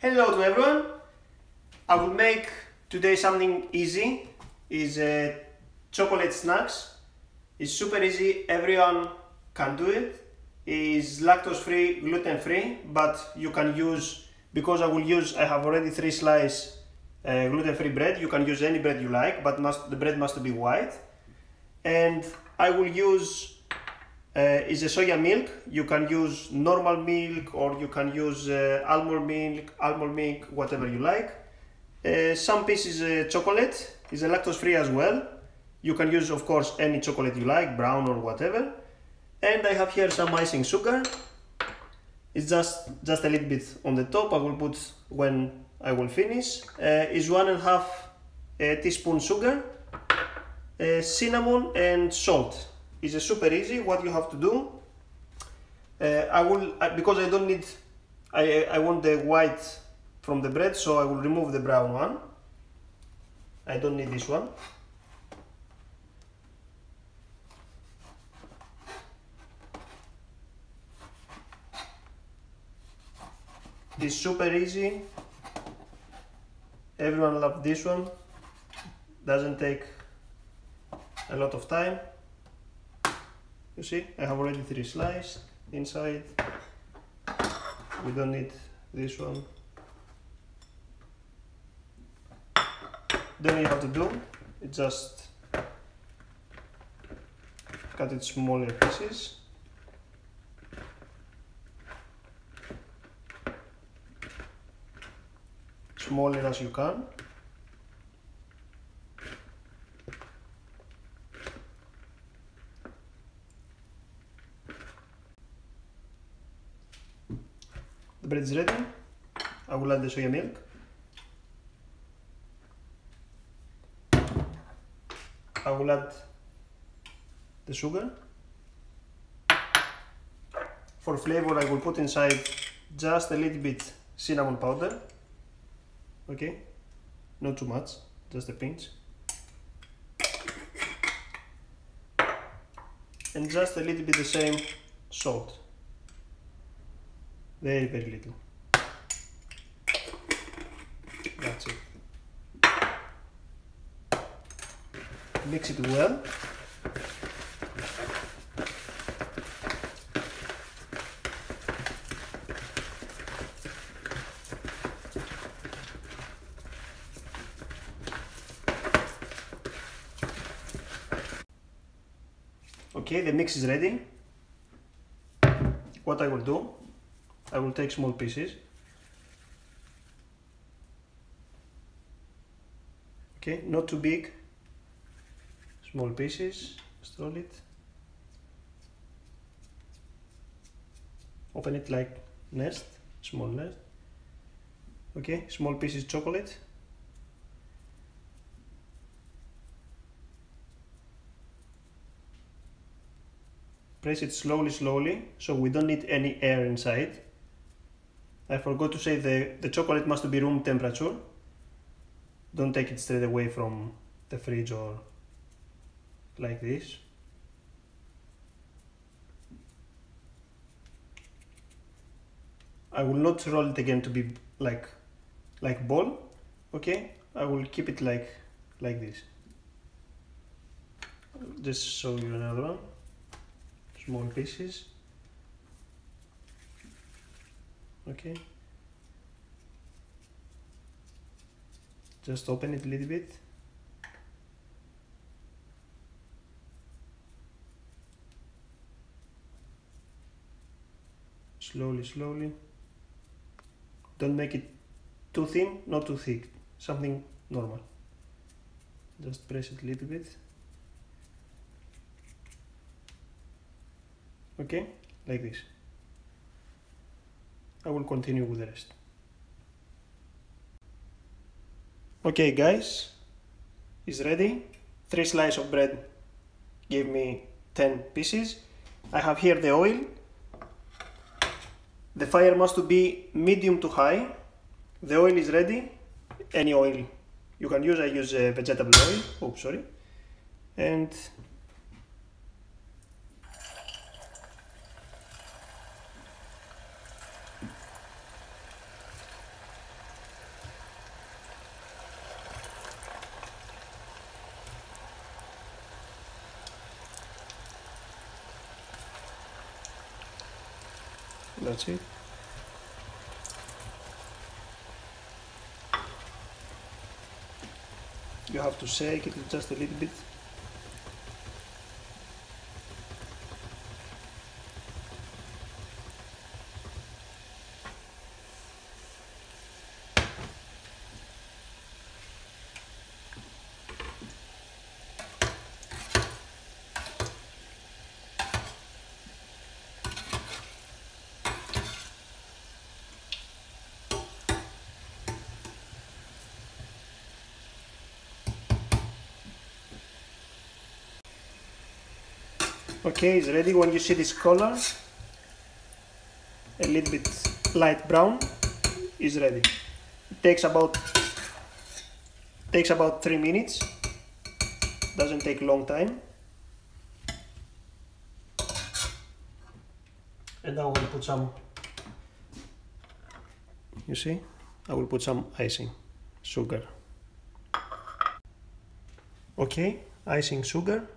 Hello to everyone. I will make today something easy. Is uh, chocolate snacks. It's super easy. Everyone can do it. Is lactose free, gluten free, but you can use because I will use. I have already three slice uh, gluten free bread. You can use any bread you like, but must the bread must be white. And I will use uh, is a soya milk. You can use normal milk or you can use uh, almond milk, almond milk, whatever you like. Uh, some pieces uh, chocolate is a lactose free as well. You can use of course any chocolate you like, brown or whatever. And I have here some icing sugar. It's just just a little bit on the top. I will put when I will finish. Uh, is one and a half uh, teaspoon sugar, uh, cinnamon and salt. It's super easy. What you have to do. Uh, I will because I don't need. I I want the white from the bread, so I will remove the brown one. I don't need this one. This super easy. Everyone loves this one. Doesn't take a lot of time. You see, I have already three slices inside. We don't need this one. Then you have to do, it just cut it smaller pieces. Smaller as you can. Bread is ready. I will add the soya milk. I will add the sugar. For flavor I will put inside just a little bit cinnamon powder. Okay, not too much, just a pinch. And just a little bit the same salt. Very, very little. That's it. Mix it well. Okay, the mix is ready. What I will do I will take small pieces. Okay, not too big. Small pieces, stroll it. Open it like nest, small nest. Okay, small pieces chocolate. Press it slowly, slowly, so we don't need any air inside. I forgot to say the, the chocolate must be room temperature. Don't take it straight away from the fridge or like this. I will not roll it again to be like like ball, okay? I will keep it like like this. Just show you another one. Small pieces okay. Just open it a little bit. Slowly slowly. Don't make it too thin not too thick. Something normal. Just press it a little bit. Okay? Like this I will continue with the rest. Okay guys, is ready. Three slices of bread give me 10 pieces. I have here the oil. The fire must be medium to high. The oil is ready. Any oil you can use. I use uh, vegetable oil. Oh, sorry. And That's it. You have to shake it just a little bit. Okay, it's ready. When you see this color, a little bit light brown, is ready. It takes about takes about three minutes. Doesn't take long time. And now I will put some. You see, I will put some icing, sugar. Okay, icing sugar.